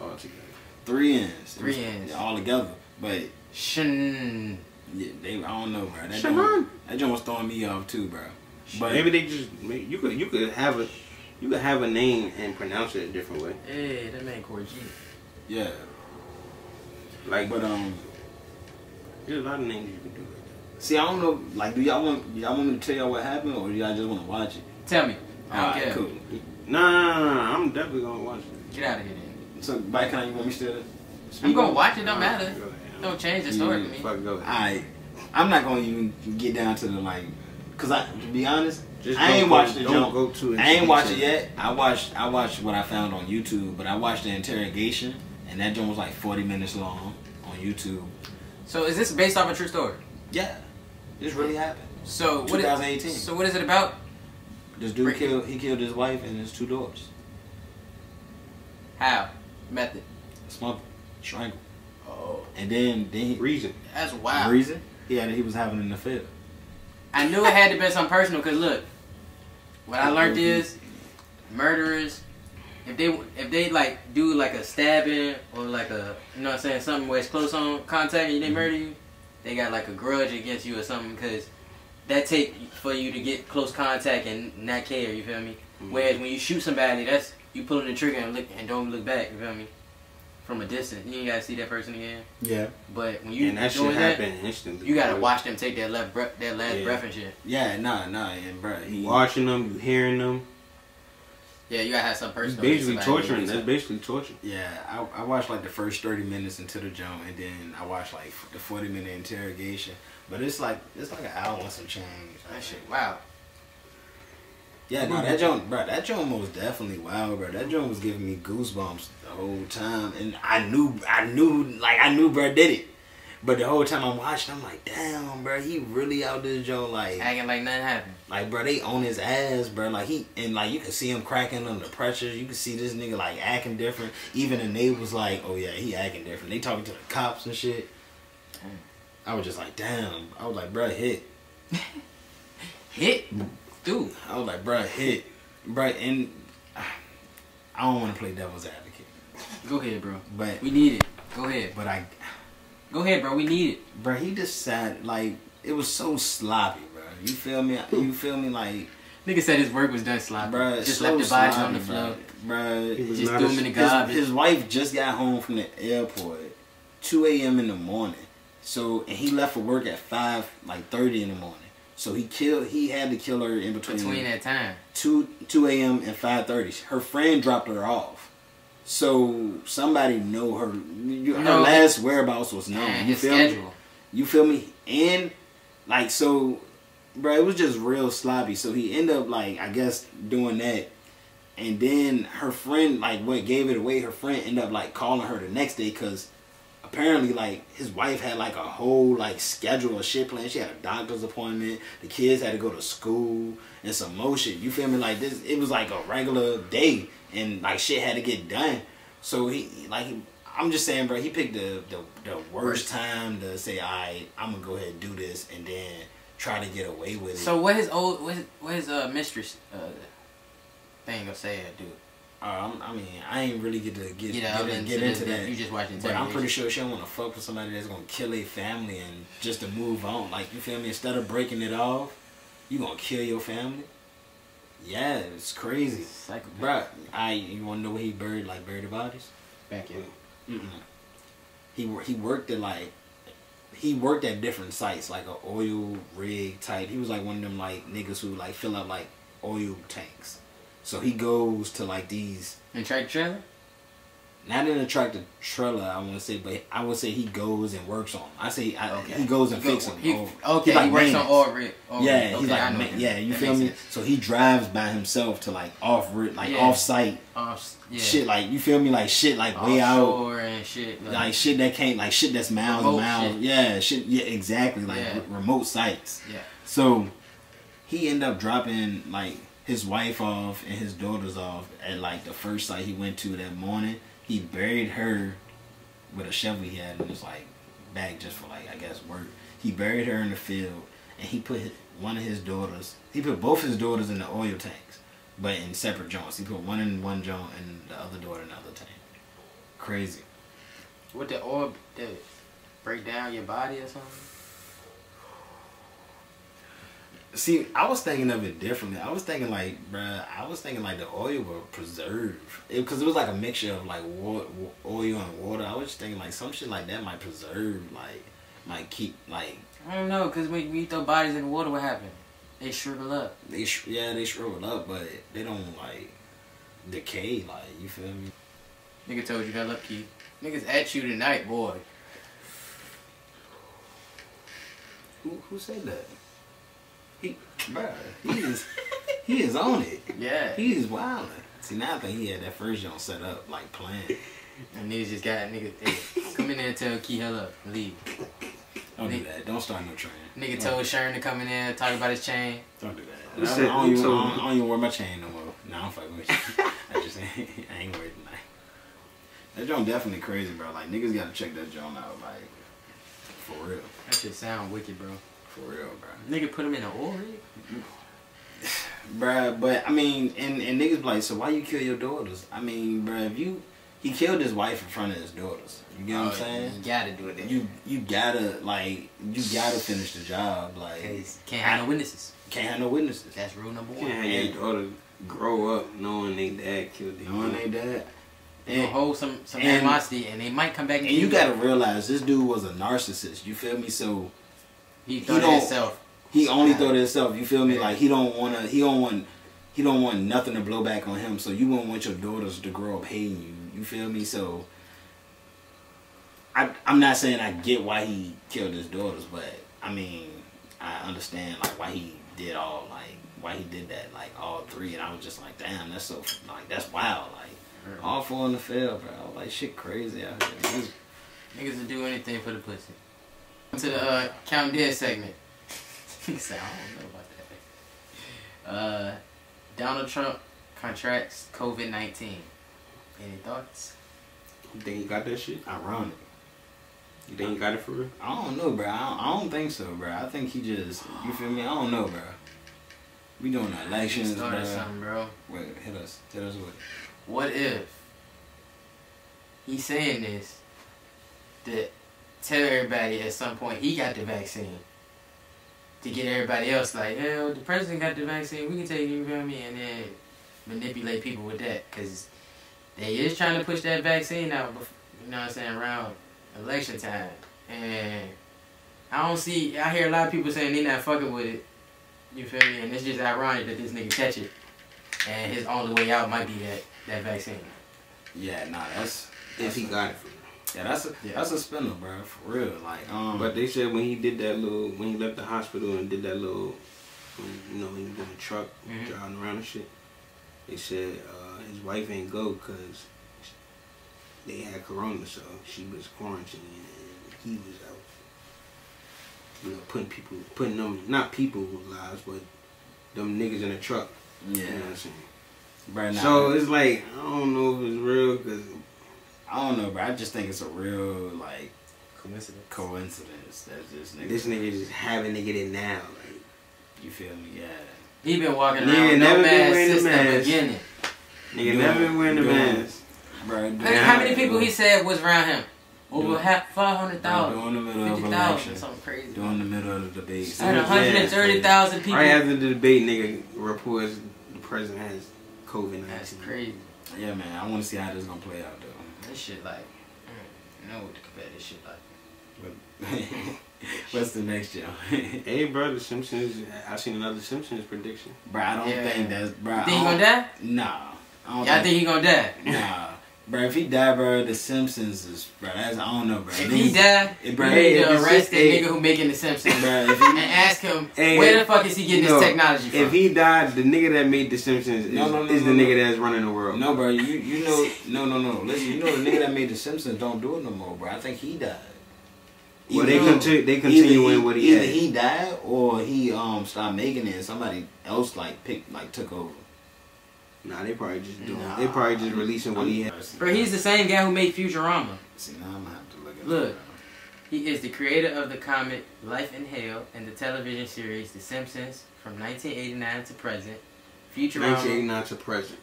Oh, together. Three ends. Three was ends. all together. But Shan. yeah, they, I don't know, bro. That Shannon. that joint was throwing me off too, bro. But Maybe they just you could you could have a you could have a name and pronounce it a different way. Hey, that man Corey G. yeah, Like, but um, there's a lot of names you can do like see, I don't know. Like, do y'all want y'all want me to tell y'all what happened, or do y'all just want to watch it? Tell me. I don't Alright, care. cool. Nah, nah, nah, nah, I'm definitely gonna watch it. Get out of here then. So, by kind, you want me still? to I'm speak gonna on watch it. Don't matter. Go. Don't change the story for me. Go ahead. I, I'm not gonna even get down to the like, cause I, to be honest, Just I ain't go- watched the don't jump. go too into I ain't watched it yet. I watched, I watched what I found on YouTube, but I watched the interrogation, and that joint was like 40 minutes long on YouTube. So is this based off a true story? Yeah, this really happened. So what? Is, 2018. so what is it about? This dude Break- killed, he killed his wife and his two daughters. How? Method. Smothered, strangled, Oh, and then then he, Reason. that's wild. reason Yeah, had he was having an affair. I knew it had to be something personal. Cause look, what I learned is murderers, if they if they like do like a stabbing or like a you know what I'm saying something where it's close on contact and they Mhm. murder you, they got like a grudge against you or something. Cause that take for you to get close contact and not care. You feel me? Mhm. Whereas when you shoot somebody, that's you pulling the trigger and look and don't look back. You feel me? From a distance, you ain't gotta see that person again. Yeah, But when you and that shit doing that, instantly. you gotta bro. watch them take that left breath, that last Yeah. breath and shit. yeah, nah, nah, and bro, he Watching them, you hearing them. Yeah, you gotta have some It's personal. basically somebody torturing. That's basically torture. Yeah, I, I watched like the first thirty minutes into the jump, and then I watched like the forty minute interrogation. But it's like it's like an hour and some change. That shit, wow. Yeah, no, that joint, bro, that joint was definitely wild, bro. That joint was giving me goosebumps the whole time, and I knew, I knew, like I knew, bro, did it. But the whole time I'm watching, I'm like, damn, bro, he really out this joint, like, Acting like nothing happened. like, bro, they on his ass, bro. Like he and like you can see him cracking under pressure. You can see this nigga like acting different. Even the neighbors like, oh yeah, he acting different. They talking to the cops and shit. I was just like, damn. I was like, bro, hit. *laughs* Hit, dude. I was like, bro, hit, bro. And I don't want to play devil's advocate, Go ahead, bro. but We need it. Go ahead. but I, Go ahead, bro. We need it. bro, he just sat like it was so sloppy, bro. You feel me? You feel me? Like, Nigga said his work was done sloppy. bro, Just so left the bodies on the floor. bro. Just threw him in the his, garbage. his wife just got home from the airport 2 a.m in the morning so and he left for work at 5 like 30 in the morning so he killed he had to kill her in between, Between that time. 2 2 a.m and 5.30 her friend dropped her off. So somebody know her you- her No, last whereabouts was known Man, you feel me? schedule. you feel me? And like so bro it was just real sloppy. So he ended up like i guess doing that. And then her friend like what gave it away her friend ended up like calling her the next day because apparently like his wife had like a whole like schedule of shit planned. She had a doctor's appointment. The kids had to go to school and some more shit. You feel me? Like this, it was like a regular day, and like shit had to get done. So he like he, I'm just saying, bro. He picked the the, the worst time to say, "All right, I'm gonna go ahead and do this," and then try to get away with it. So what his old what his, what his uh mistress uh thing gonna say dude? Uh, I'm, mean, I ain't really get to get Get get, in- into, get into that. You just watching But I'm pretty sure she don't want to fuck with somebody that's gonna kill a family and just to move on. Like you feel me? Instead of breaking it off, you gonna kill your family. Yeah, it's crazy, Psychopath. Bruh, I you wanna know where he buried like buried the bodies? Back in. Mm-mm. He he worked at like he worked at different sites like a oil rig type. He was like one of them like niggas who like fill up like oil tanks. So he goes to like these And track trailer. not in a tractor trailer, I want to say, but I would say he goes and works on. I say I, Okay. he goes and He fixes them. He, Oh, okay, like he works on all rig. yeah, rig. he's like I know ma- him. yeah, you That feel me? sense. So he drives by himself to like off ri- like Yeah. off site s- yeah. shit, like you feel me? Like shit, like way out, Offshore and shit. Like, like shit that can't, like shit that's miles and miles. shit. Yeah, shit. Yeah, exactly. Like Yeah. remote sites. Yeah. So he end up dropping like his wife off and his daughters off at like the first site he went to that morning. He buried her with a shovel he had in his like bag just for like I guess work. He buried her in the field and he put one of his daughters. He put both his daughters in the oil tanks, but in separate joints. He put one in one joint and the other daughter in the other tank. Crazy. What the oil did break down your body or something? See, I was thinking of it differently. I was thinking like, bruh, I was thinking like the oil will preserve because it, was like a mixture of like wa- oil and water. I was just thinking like some shit like that might preserve, like might keep like I don't know, cause when you throw bodies in the water, what happened? They shrivel up. they sh- yeah they shrivel up, but they don't like decay. Like you feel me? Nigga told you that up, Keith. Niggas at you tonight, boy. Who who said that? He, bruh, he *laughs* is he is on it. Yeah. He is wild. See now I think he had that first joint set up like playing. And niggas just got niggas. Hey, come in there and tell Key hell up and leave. Don't do that. Don't start no train. Nigga told Sharon to come in there and talk about his chain. Don't do that. Who I, said- don't, I, don't even, I, don't. I don't even wear my chain no more. Nah, I'm fucking with you. *laughs* I just ain't, I ain't worried tonight. That joint definitely crazy, bro. Like niggas gotta check that joint out, like for real, That shit sound wicked, bro. For real, bro. Nigga put him in an oil rig? Bruh, but I mean, and and niggas be like, so why you kill your daughters? I mean, bruh, if you he killed his wife in front of his daughters. You get what I'm Oh, saying? You gotta do it then. You you gotta like you gotta finish the job. Like can't have no witnesses. can't have no witnesses. That's rule number one. can't have your daughter grow up knowing they dad killed their Knowing mom. they dead. You And, hold some some and- animosity, and they might come back. and you gotta realize this dude was a narcissist. You feel me? So He thought don't- of himself. he only Yeah. thought himself. You feel me? Yeah. Like he don't wanna. He don't want. He don't want nothing to blow back on him. So you wouldn't want your daughters to grow up hating you. You feel me? So I I'm not saying I get why he killed his daughters, but I mean I understand like why he did all like why he did that like all three, and I was just like, damn, that's so like that's wild. Like all four in the field, bro. Like shit crazy out here. Niggas will do anything for the pussy. To the uh, count dead segment. *laughs* Nigga said, I don't know about that. Uh, Donald Trump contracts COVID nineteen. Any thoughts? You think he got that shit? Ironic. You think he got it for real? I don't know, bro. I don't, I don't think so, bro. I think he just, you feel me? I don't know, bro. We doing the elections, bro. Started something, bro. Wait, hit us. Hit us with it. What if he's saying this that tell everybody at some point he got the vaccine to get everybody else like, hell, the president got the vaccine, we can take it, you feel me, and then manipulate people with that because they is trying to push that vaccine out, bef- you know what I'm saying, around election time, and I don't see, I hear a lot of people saying they not fucking with it, you feel me, and it's just ironic that this nigga catch it, and his only way out might be that that vaccine. Yeah, nah, that's If he got it for real. Yeah, that's a Yeah. that's a spinner, bro, for real. Like, um, But they said when he did that little, when he left the hospital and did that little, when, you know, he was in the truck Mhm. driving around and shit. They said uh, his wife ain't go because they had corona, so she was quarantined and he was out. You know, putting people, putting them, not people lives, but them niggas in the truck. Yeah, You know what I'm saying? bro. Nah, So it's like I don't know if it's real because I don't know, bro. I just think it's a real like Coincidence. coincidence. That's just nigga. this nigga just having to get it now. Like, You feel me? Yeah. He been walking Nigga around with never no been mask wearing since the mask. beginning. nigga Doing- never been wearing the doing- mask. Bro, How many, how many people he said was around him? Over Doing- half, five hundred thousand, Doing the middle of election. something crazy. Doing the middle of the debate. I had 130,000 people. Right after the debate, nigga reports the president has COVID That's nineteen. crazy. Yeah, man. I want to see how this is gonna play out though. This shit like, you know what to compare this shit like. *laughs* What's the next show? *laughs* Hey, bro, the Simpsons. I seen another Simpsons prediction. bro, I don't Yeah. think that's bro. You I think he don't- gonna die? Nah. I Y'all think he gonna die? Nah. Bro, if he die, bro, the Simpsons is bro. That's I don't know, bro. If he Niggas- die, It, you need hey, to arrest just- that nigga who making the Simpsons bro, if and ask him Hey, where the fuck is he getting no, this technology from? If he died, the nigga that made the Simpsons is, No, no, no, is the no, nigga no. that's running the world. no, bro, you you know, no, no, no. Listen, you know the nigga that made the Simpsons don't do it no more, bro. I think he died. Well, Either they continue. They either continuing what he either had. he died or he um stopped making it and somebody else like picked like took over. Nah, they probably just doing. Nah. They probably just releasing what he had. Bro, he's the same guy who made Futurama. See, now I'm gonna have to look at Look. it. He is the creator of the comic Life in Hell and the television series The Simpsons from 1989 to present. Futurama, 1989 to present.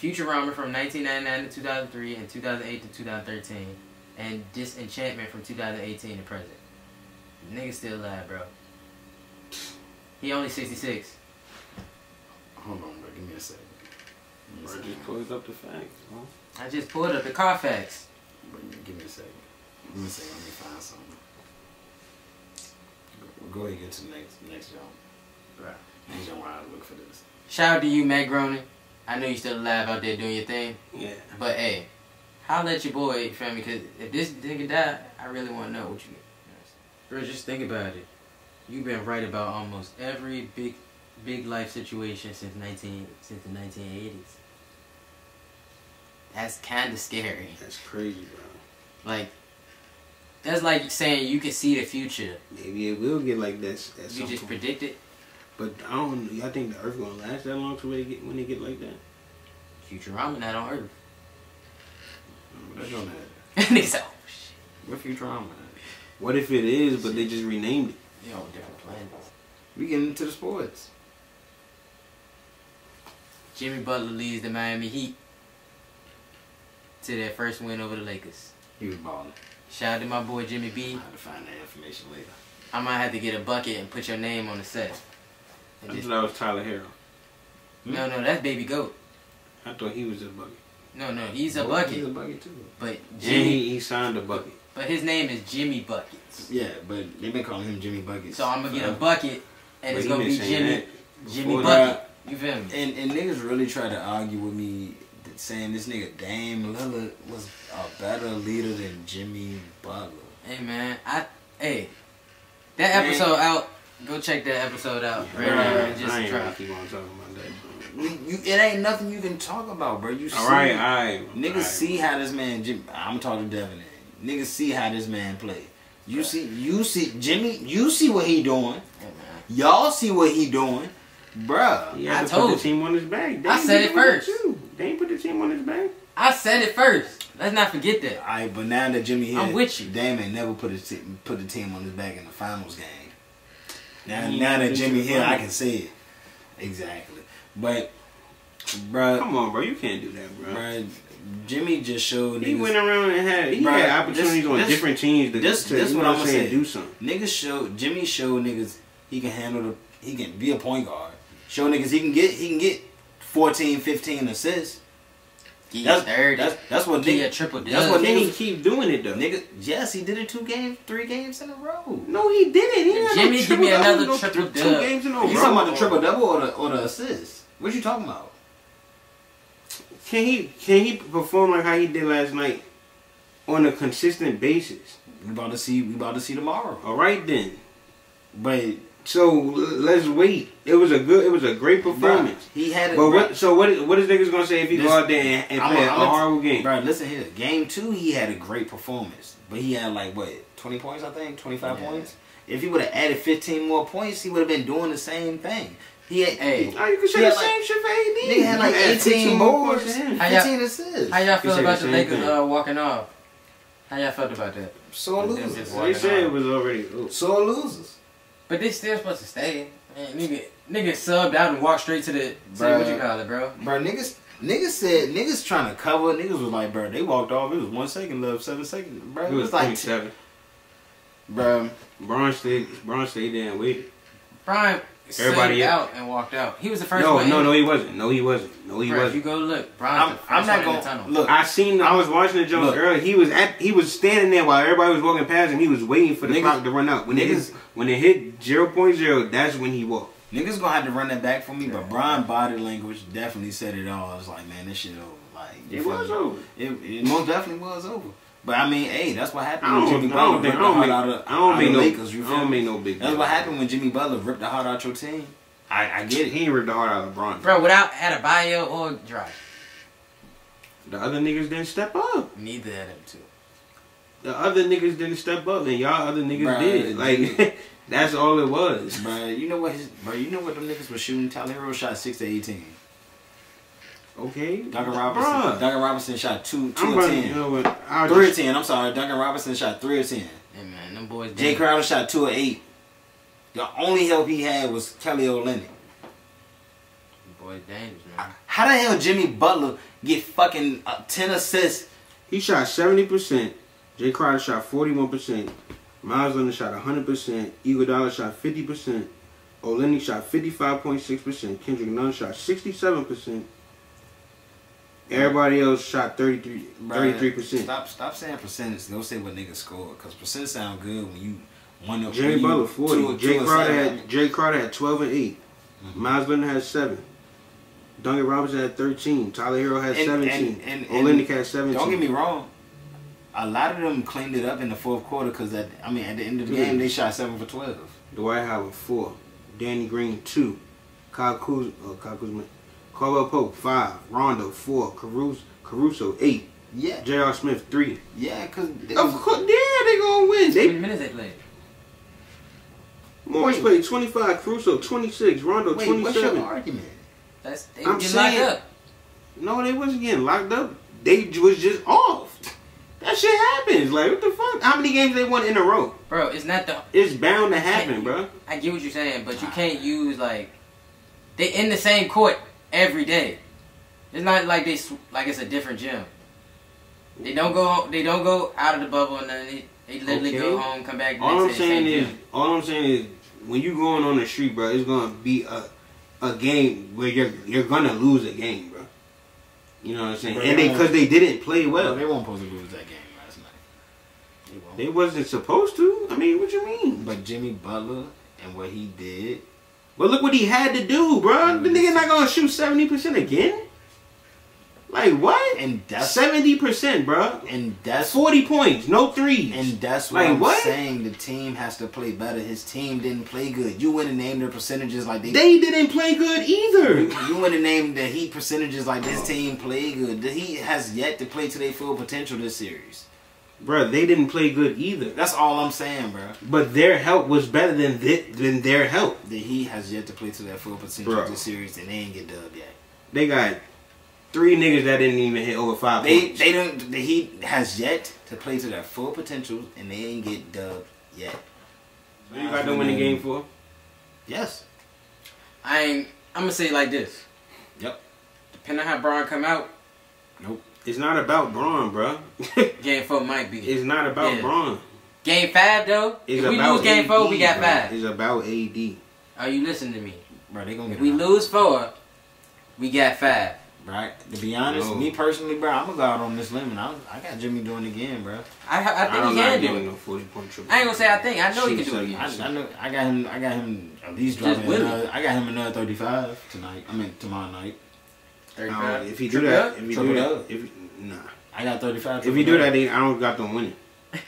Futurama from 1999 to 2003 and 2008 to 2013, and Disenchantment from 2018 to present. Nigga still alive, bro. He only 66. Hold on, bro. Give me a second. Give me a Bro, second. just pulled up the facts. Huh? I just pulled up the Carfax. Bro, Give me a second. Give me a second. Let me find something. Go, go ahead and get to the next next jump. Bruh. Next jump while I look for this. Shout out to you, Matt Groening. I know you still alive out there doing your thing. Yeah. But hey, holla at your boy, you feel me? Because if this nigga die, I really want to know what you. Bro, just think about it. You've been right about almost every big, big life situation since nineteen since the nineteen eighties. That's kind of scary. That's crazy, bro. Like, that's like saying you can see the future. Maybe it will get like this at You just point. predict it. But I don't. Y'all think the Earth gonna last that long till they get when they get like that? Futurama not on Earth. You on that? Nigga *laughs* said, oh shit. What Futurama? What if it is, but they just renamed it? You're on different planets. We getting into the sports. Jimmy Butler leads the Miami Heat to their first win over the Lakers. He was balling. Shout out to my boy Jimmy I B. have to find that information later. I might have to get a bucket and put your name on the set. I just- thought that was Tyler Herro. Hmm? no, no, that's Baby Goat. I thought he was a bucket. No, no, he's a bucket. He's a bucket too. But Jimmy, he, he signed a bucket. but his name is Jimmy Buckets. Yeah, but they've been calling him Jimmy Buckets. So I'm gonna get a bucket, and But it's gonna be Jimmy, Jimmy Bucket. that. You feel me? And and niggas really try to argue with me, saying this nigga Dame Lillard was a better leader than Jimmy Butler. Hey man, I hey, that Man. episode out. Go check that episode out right Bruh, now. It just I ain't dropped. keep on talking about that. You, you, it ain't nothing you can talk about, bro. You see, All right, all right. niggas all right. see how this man. Jim, I'm talking to Devin. Niggas see how this man play. You see, you see Jimmy. You see what he doing. Y'all see what he doing, bruh. He had I to told put the you. team on his back. I said it first. too. They ain't put the team on his back. I said it first. Let's not forget that. All right, but now that Jimmy here, I'm with you. Dame ain't never put his put the team on his back in the finals game. Now, He now that Jimmy the here, I can say it exactly. But, bruh, Come on, bro. You can't do that, bro. bruh, Jimmy just showed He niggas. went around and had he Bruh, had opportunities this- on this- different teams to, this- to this what I'ma saying, say. do something. Niggas showed Jimmy showed niggas he can handle the he can be a point guard. Show niggas he can get he can get 14, 15 assists. Get That's you thirty. That's that's what Get you a niggas. triple that's what Can he niggas- keep doing it though? Nigga, yes, he did it two games, three games in a row. No, he didn't. He had Jimmy, no give me triple- another no triple th- dub. Two games in a You row. talking about the triple double or the or the assist? What you talking about? Can he can he perform like how he did last night on a consistent basis? We about to see. We about to see tomorrow. All right then. But So let's wait. It was a good. It was a great performance. He had it. But bruh. what? So what? Is, what is niggas gonna say if he This- go out there and, and play a- a, I'm a- horrible game? Bro, listen here. Game two, he had a great performance, but he had like what twenty points, I think, twenty five Yeah. points. If he would have added fifteen more points, he would have been doing the same thing. He had, Hey. Oh, you can say the had like- same shit for AD. Nigga had like You add 18 more boards, points. How y'all- fifteen assists. How y'all feel about the the Lakers uh, walking off? How y'all felt about that? So Them losers. just They walking said it was already. oh. Sore losers. But they still supposed to stay. Man, nigga, nigga subbed out and walked straight to the to what you call it, bro. Bro, niggas, niggas said niggas trying to cover. Niggas was like, bro, they walked off. It was one second left, seven seconds. Bro, It it was was like, seven, bro, Bron stayed. Bron stayed there and waited. Brian Everybody subbed else- out and walked out. He was the first No, one. no, in. no, he wasn't. No, he wasn't. No, he Bro, wasn't. you go look, Brian's I'm, the first I'm not gonna the tunnel. look. I seen. I was watching the Jones Look. earlier. He was at. He was standing there while everybody was walking past him. He was waiting for the Niggas- clock to run out. When it hit, niggas- when it hit 0.0, that's when he walked. Niggas gonna have to run that back for me, but Brian body language definitely said it all. It's like, man, this shit over. Like, It was me? over. It, it most definitely was over. But I mean, hey, that's what happened I when don't, Jimmy I Butler don't. I ripped the heart make. out of, I don't out no. Lakers. You I feel don't me? no big. That's deal what happened when Jimmy Butler ripped the heart out your team. I, I get it. it. He ain't ripped the heart out of Bron. Bro, without Adebayo or Dry. The other niggas didn't step up. Neither of them two. The other niggas didn't step up, and y'all other niggas Bruh, did. Like *laughs* that's all it was. Bro, you know what? His, bro, you know what them niggas was shooting. Tyler Herro shot six to eighteen. Okay. Duncan Robinson. Bruh. Duncan Robinson shot two, two I'm of ten. You know what? Three of just, ten. I'm sorry. Duncan Robinson shot three of ten. Hey man, them boys. Jae Crowder shot two of eight. The only help he had was Kelly Olynyk. them Boys dangerous, man. How the hell Jimmy Butler get fucking uh, ten assists? He shot seventy percent. Jae Crowder shot forty one percent. Meyers Leonard shot hundred percent. Iguodala shot fifty percent. Olynyk shot fifty five point six percent. Kendrick Nunn shot sixty seven percent. Everybody else shot 33 percent. Stop, stop saying percentage. Go say what niggas scored, cause percent sound good when you one up. You Butler forty. two- Jae two Crowder had Jae Crowder had twelve and 8 Mhm. Meyers Leonard had seven. Duncan Robinson had thirteen. Tyler Herro had And- seventeen. and- and- Olynyk had seventeen. Don't get me wrong. A lot of them cleaned it up in the fourth quarter, cause at I mean at the end of the game they shot seven for twelve. Dwight Howard four, Danny Green two, Kyle Kuz, uh, Kyle Kuzma, Caldwell Pope five, Rondo four, Caruso, Caruso eight, Yeah, J.R. Smith three. yeah, cause they Of course, yeah, they gonna win. How They many minutes they played? Morris played twenty five, Caruso twenty six, Rondo wait, twenty what's your argument? That's they I'm get locked saying- up. No, they wasn't getting locked up. They was just off. That shit happens. Like what the fuck? How many games they won in a row? Bro, it's not the It's bound to happen, bro. I get what you're saying, but you can't use like they in the same court every day. It's not like they like it's a different gym. They don't go they don't go out of the bubble and then they, they literally go home, come back. the All I'm saying is, gym. all I'm saying is, when you going on the street, bro, it's gonna be a a game where you're you're gonna lose a game, bro. You know what I'm saying? Bro, and they they because they didn't play Well, well. they weren't supposed to lose that game last night. They won't. They wasn't supposed to. I mean, what you mean? But Jimmy Butler and what he did, But look what he had to do, bro. Mm-hmm. The nigga not gonna shoot seventy percent again. Like what? and that's Seventy percent, bro. and that's Forty points, no threes. and that's what Like, I'm what? saying. The team has to play better. His team didn't play good. You wouldn't name their percentages like they. they didn't play good either. you, you wouldn't name the Heat percentages like this team played good. The Heat has yet to play to their full potential this series. Bro, they didn't play good either. That's all I'm saying, bro. But their help was better than thi- than their help. The Heat has yet to play to their full potential Bro. this series, and they ain't get dubbed yet. They got three niggas that didn't even hit over five They points. they don't. The Heat has yet to play to their full potential, and they ain't get dubbed yet. What you got to win the game for? Yes. I ain't I'm gonna say it like this. Yep. Depending on how Bron come out, It's not about Bron, bro. *laughs* game four might be. it's not about Yeah. Bron. Game five though, It's if we about lose game four, we got AD, bro. five. It's about AD. Are you listening to me? Bro, they gonna If get we out. lose four, we got five. Right. To be honest, No. me personally, bro, I'm gonna go out on this limb, and I, I got Jimmy doing it again, bro. I I think I'm he can do it. no forty point triple. I ain't gonna say I think. I know he can do it. again. I, I know I got him. I got him at least Just dropping another. I got him another 35 tonight. I mean tomorrow night. No, um, 35. if he do Triple that, up? if he Triple do that, up. if nah, I got 35. if he do that, then I don't got them winning. *laughs*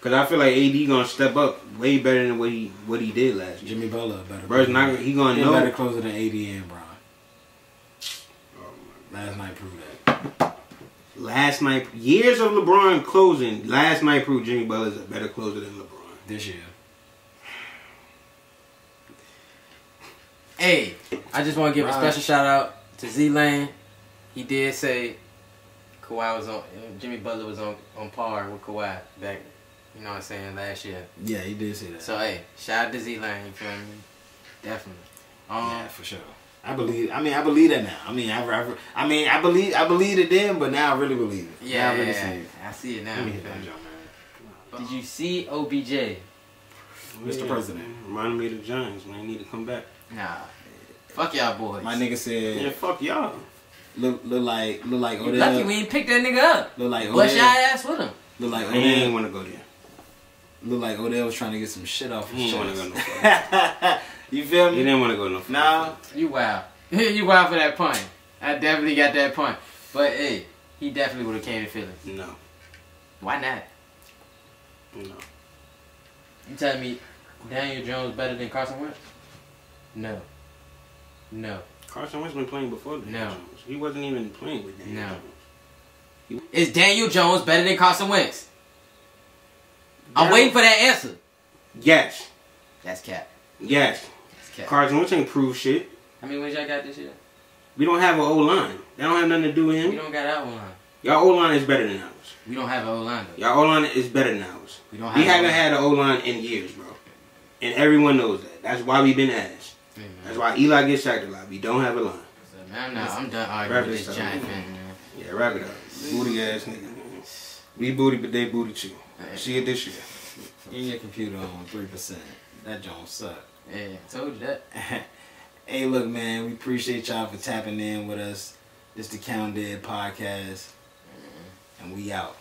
Cause I feel like AD gonna step up way better than what he what he did last year. Jimmy Butler better. Bro's not he gonna He know. better closer than AD and Bron. Oh last night proved that. Last night, years of LeBron closing. Last night proved Jimmy Butler's a better closer than LeBron. This year. Hey, I just want to give a special shout out to Z Lane. He did say Kawhi was on, Jimmy Butler was on, on par with Kawhi back, you know what I'm saying, last year. Yeah, he did say that. So, hey, shout out to Z Lane, you feel me? Definitely. Um, yeah, for sure. I believe. I mean, I believe that now. I mean, I, I, I mean, I believe. I believed it then, but now I really believe it. yeah, now I really yeah, see it. I see it now. Let me hit that jump, man. Did you see OBJ? Mr. President. Reminded me of the Giants when they need to come back. Nah. Fuck y'all boys. My nigga said, Yeah, fuck y'all. look, look like, look like You Odell. lucky we ain't picked that nigga up. Look like Bust Odell. your ass with him. Look like He ain't Odell. want to go there. Look like Odell was trying to get some shit off He his ain't wanna go chest. *laughs* you feel He me? didn't want to go no. further. Nah. You wild. *laughs* you wild for that punt. I definitely got that punt. But hey, he definitely would have came to Philly. No. Why not? No. You telling me Daniel Jones better than Carson Wentz? No. No. Carson Wentz been playing before Daniel No. Jones. He wasn't even playing with Daniel No. Jones. Is Daniel Jones better than Carson Wentz? I'm waiting for that answer. Yes. That's cap. Yes. That's cap. Carson Wentz ain't proved shit. How many wins y'all got this year? We don't have an O line. That don't have nothing to do with him. We don't got our line. Y'all O line is better than ours. We don't have an O line though. Y'all O line is better than ours. We don't have. We haven't had an O line in years, bro. And everyone knows that. That's why we've been asked. Yeah, man. That's why Eli gets sacked a lot. We don't have a line. So, man, I'm. I'm done arguing with this this giant fan, man. Yeah, wrap it up. Booty ass nigga. We booty, but they booty too. See it this year. In your computer on three percent. That Jones suck. Yeah, I told you that. *laughs* hey, look, man, we appreciate y'all for tapping in with us. This the Count Dead podcast, and we out.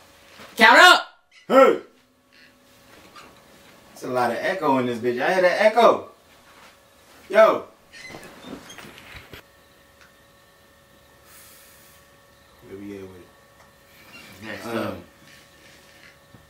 Count up. Hey, it's a lot of echo in this bitch. I hear that echo. Yo. Where with it? Next Um, up,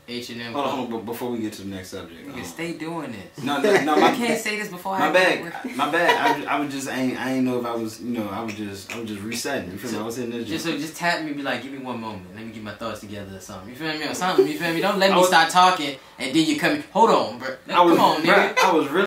H and M. hold on, hold on, but before we get to the next subject. Nigga, um, stay doing this. no, no, no, my, *laughs* I can't say this before my I bad, my bad. I, I was just, I ain't, I ain't know if I was, you know, I was just, I was just resetting. You feel me? I was hitting this. Just so, just tap me, be like, give me one moment. Let me get my thoughts together or something. You feel me? Or something. You feel me? Don't let me was- start talking and then you come. Hold on, bro. I was, Come on, nigga. I was really.